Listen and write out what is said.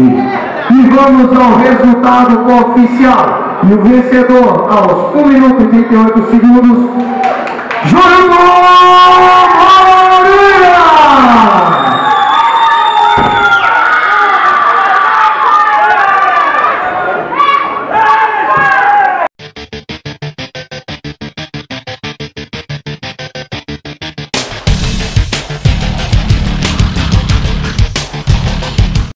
E vamos ao resultado oficial. E o vencedor, aos 1 minuto e 38 segundos, Júlio